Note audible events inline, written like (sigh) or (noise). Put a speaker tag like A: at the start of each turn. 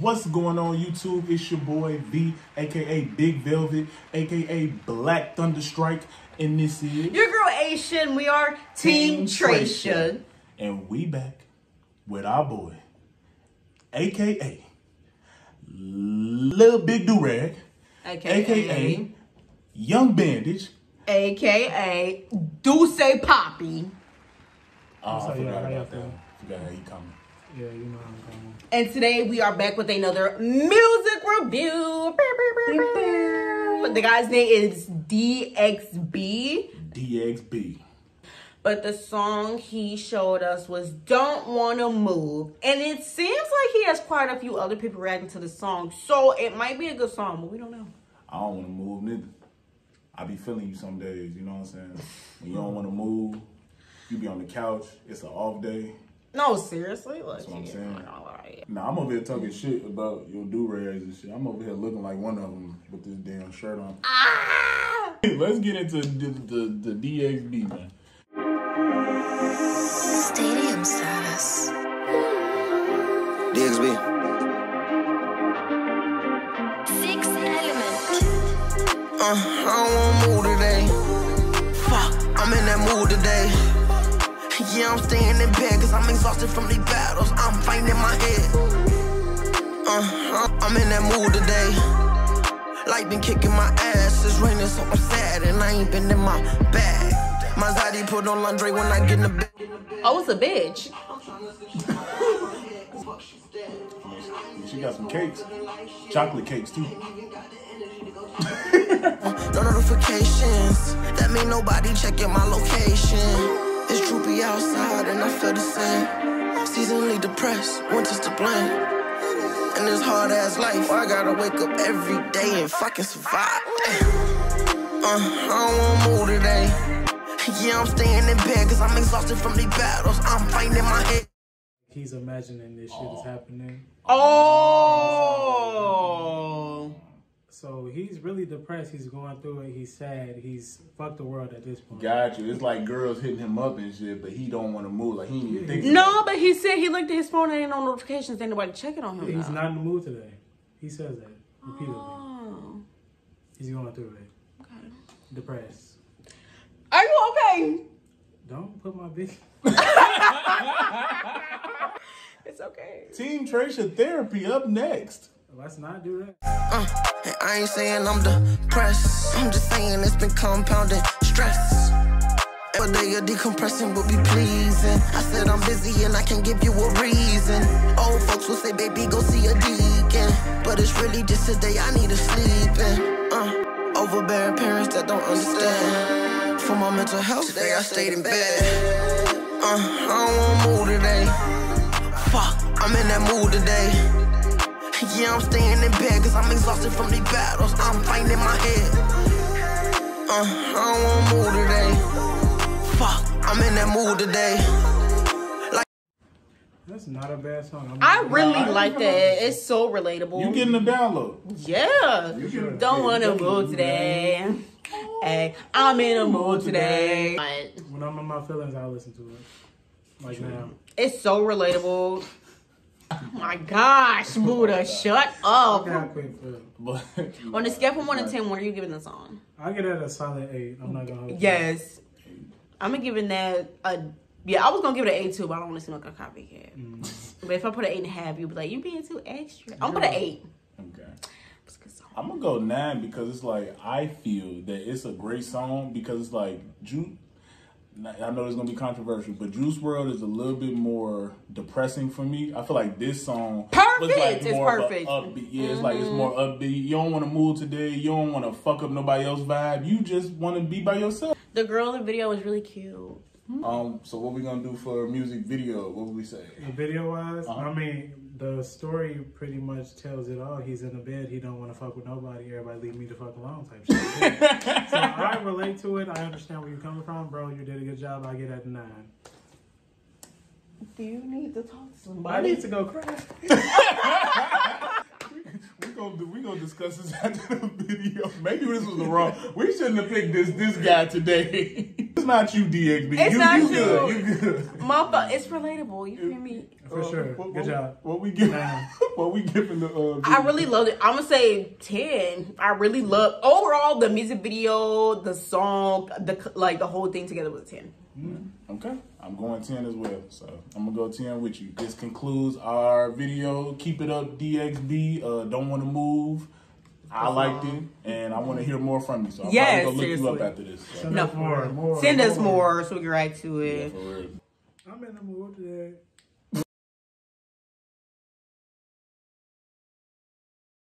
A: What's going on YouTube? It's your boy V, aka Big Velvet, aka Black Thunderstrike, and this is
B: Your girl Asian, we are Team Tresha.
A: And we back with our boy, aka Little Big Durag,
B: AKA,
A: aka Young Bandage.
B: AKA Duce Poppy.
A: Oh, I forgot
C: yeah, how y'all
A: about that.
C: feeling?
A: Forgot how he coming.
C: Yeah, you know I'm coming.
B: And today we are back with another music review. The guy's name is DXB.
A: DXB.
B: But the song he showed us was Don't Wanna Move. And it seems like he has quite a few other people reacting to the song. So it might be a good song, but we don't know.
A: I don't want to move neither. I be feeling you some days, you know what I'm saying? When you don't want to move, you be on the couch, it's an off day.
B: No, seriously. Like,
A: That's what I'm
B: yeah,
A: saying.
B: all right.
A: Nah, I'm over here talking shit about your do-rags and shit. I'm over here looking like one of them with this damn shirt on.
B: Ah! (laughs)
A: Let's get into the, the, the DXB, man.
D: Stadium status.
E: DXB.
D: Six element.
E: Uh, I don't wanna move today. Fuck, I'm in that mood today. Yeah, I'm staying in bed cause I'm exhausted from these battles. I'm fighting in my head. Uh, I'm in that mood today. Life been kicking my ass. It's raining, so I'm sad, and I ain't been in my bag. My zaddy put on laundry when I get in the bed.
B: Oh, it's a bitch.
A: She got some cakes. Chocolate cakes, too. (laughs)
E: No notifications. That mean nobody checking my location. Feel the same. Seasonally depressed, winter's to blame. And this hard ass life, I gotta wake up every day and fucking survive. Uh, I don't wanna move today. Yeah, I'm staying in bed cause I'm exhausted from these battles. I'm fighting in my head.
C: He's imagining this shit is happening.
B: Oh.
C: So he's really depressed. He's going through it. He's sad. He's fucked the world at this point.
A: Got you. It's like girls hitting him up and shit, but he don't want to move. Like, he ain't even thinking.
B: No, but he said he looked at his phone and ain't no notifications. Ain't nobody checking on him.
C: He's
B: now.
C: not in the mood today. He says that repeatedly.
B: Oh.
C: He's going through it.
B: Okay.
C: Depressed.
B: Are you okay?
C: Don't put my bitch. (laughs)
B: It's okay.
A: Team Tresha Therapy up next.
C: Let's not do that.
E: Uh, I ain't saying I'm depressed. I'm just saying it's been compounding stress. Every day of decompressing would be pleasing. I said I'm busy and I can't give you a reason. Old folks will say, baby, go see a deacon. But it's really just a day I need to sleep in. Uh, overbearing parents that don't understand. For my mental health, today I stayed in bed. Uh, I don't wanna move today. Fuck, I'm in that mood today. Yeah, I'm staying in bed cause I'm exhausted from these battles. I'm fighting in my head. Uh, I don't wanna move today. Fuck, I'm in that mood today.
C: That's not a bad song. I'm
B: I
C: not-
B: really like that. It's so relatable.
A: You getting the download.
B: Yeah.
A: sure?
B: Don't
A: Yeah,
B: wanna move
A: move
B: today. Hey, I'm in a mood today. But
C: When I'm in my feelings, I listen to it. Like now.
B: It's so relatable. Oh my gosh, Buddha, shut up.
C: I quit
A: But
B: On a scale from one to ten, what are you giving the song?
C: I get it a solid eight. I'm not gonna hold.
B: Yes. I'm gonna giving that a yeah, I was gonna give it an eight too, but I don't want to seem like a copycat. Mm. But if I put an eight and a half, you'd be like, you being too extra. I'm gonna put an eight.
A: okay.
B: It's a good song.
A: I'm gonna go nine because it's like I feel that it's a great song because it's like Juice. I know it's gonna be controversial, but Juice WRLD is a little bit more depressing for me. I feel like this song was like
B: Perfect. It's
A: more
B: perfect.
A: Of a upbeat. Yeah, it's like it's more upbeat. You don't want to move today. You don't want to fuck up nobody else's vibe. You just want to be by yourself.
B: The girl in the video was really cute.
A: Um. So what we gonna do for a music video? What would we say?
C: The video wise,
A: Uh-huh.
C: I mean, the story pretty much tells it all. He's in the bed. He don't want to fuck with nobody. Everybody leave me the fuck alone type shit. (laughs) so I relate to it. I understand where you're coming from, bro. You did a good job. I get at nine.
B: Do you need to talk to somebody?
C: I need to go cry. (laughs)
A: We gonna we gonna discuss this (laughs) after the video. Maybe this was the wrong. We shouldn't have picked this this guy today. It's not you, DXB.
B: It's
A: you,
B: not
A: you
B: you.
A: good. You good.
B: Motherfucker, it's relatable. You feel me?
C: For sure.
A: What,
C: Good
A: what,
C: job.
A: What we give?
C: Nah. (laughs)
A: what we giving the? Uh,
B: I really loved it. I'm gonna say ten. I really love overall the music video, the song, the like the whole thing together was a ten.
A: Okay, I'm going 10 as well. So I'm gonna go 10 with you. This concludes our video. Keep it up, DXB. Uh, don't want to move. I liked it, and I want to hear more from you. So I'll
B: Yes,
A: probably go look you up
B: seriously.
A: after this. So,
C: Send
B: No.
C: us more. more
B: Send us
C: more.
B: more so we can react to
A: yeah,
B: it.
A: for real.
C: I'm in the mood today.